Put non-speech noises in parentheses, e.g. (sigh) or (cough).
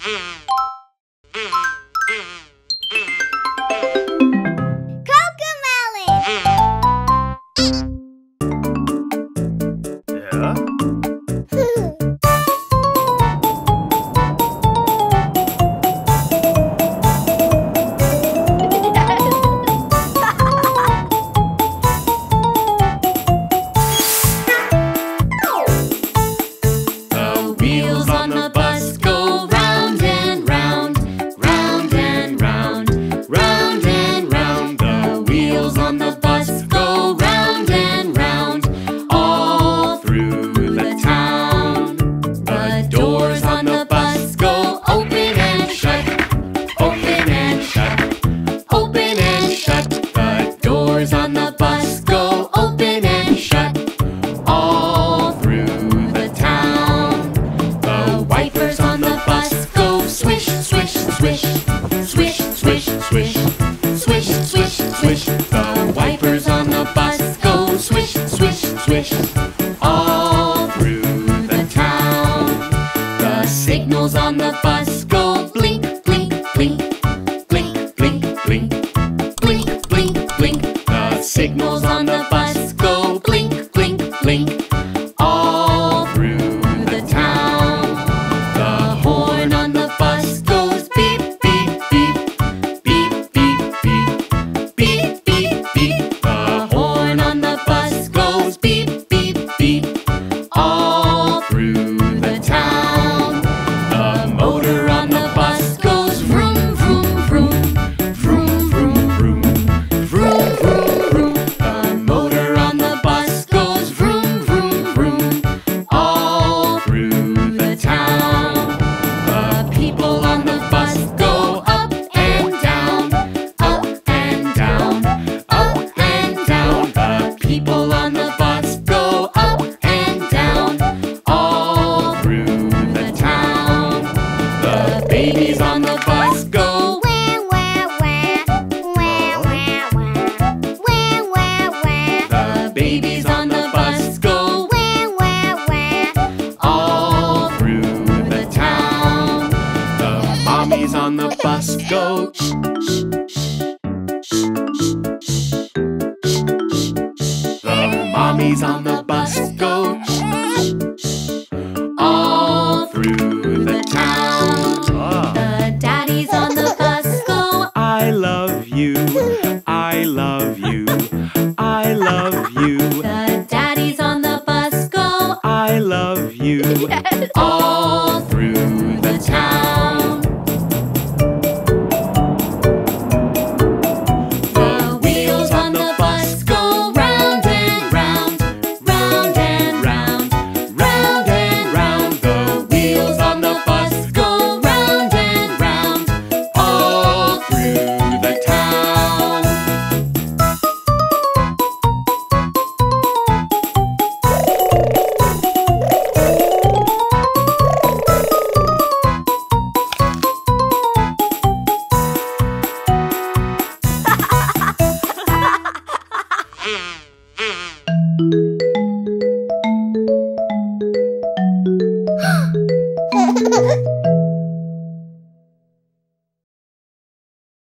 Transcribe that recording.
Mm-hmm. (laughs) The doors on the bus go open and shut. All through the town. The wipers on the bus go swish, swish, swish. Swish, swish, swish. Swish, swish, swish. The wipers on the bus go swish, swish, swish. All through the town. The signals on the bus go blink, blink, blink. Blink, blink, blink signals. Babies on the bus go. The babies on the bus go all through the town. The mommies on the bus go. The mommies on the bus go.